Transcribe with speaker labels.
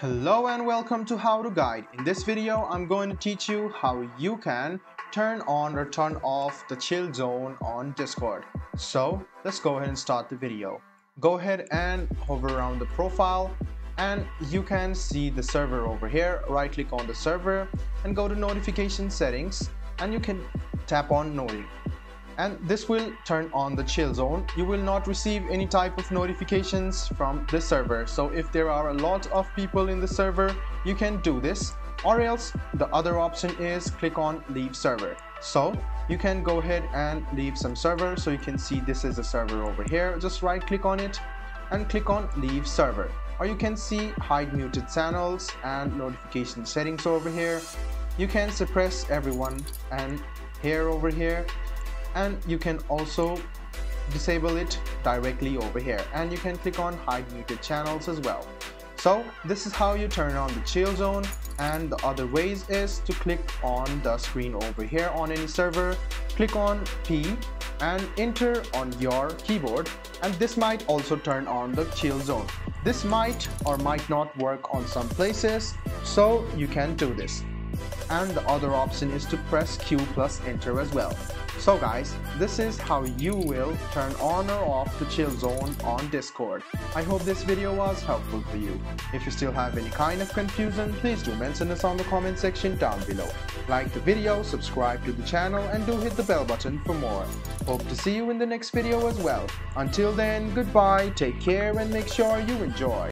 Speaker 1: Hello and welcome to How to Guide. In this video, I'm going to teach you how you can turn on or turn off the chill zone on Discord. So let's go ahead and start the video. Go ahead and hover around the profile and you can see the server over here. Right click on the server and go to notification settings and you can tap on Noti and this will turn on the chill zone. You will not receive any type of notifications from the server. So if there are a lot of people in the server, you can do this or else the other option is click on leave server. So you can go ahead and leave some server. So you can see this is a server over here. Just right click on it and click on leave server. Or you can see hide muted channels and notification settings over here. You can suppress everyone and here over here and you can also disable it directly over here. And you can click on hide muted channels as well. So this is how you turn on the chill zone. And the other ways is to click on the screen over here on any server. Click on P and enter on your keyboard. And this might also turn on the chill zone. This might or might not work on some places. So you can do this. And the other option is to press Q plus enter as well so guys, this is how you will turn on or off the chill zone on Discord. I hope this video was helpful for you. If you still have any kind of confusion, please do mention us on the comment section down below. Like the video, subscribe to the channel and do hit the bell button for more. Hope to see you in the next video as well. Until then, goodbye, take care and make sure you enjoy.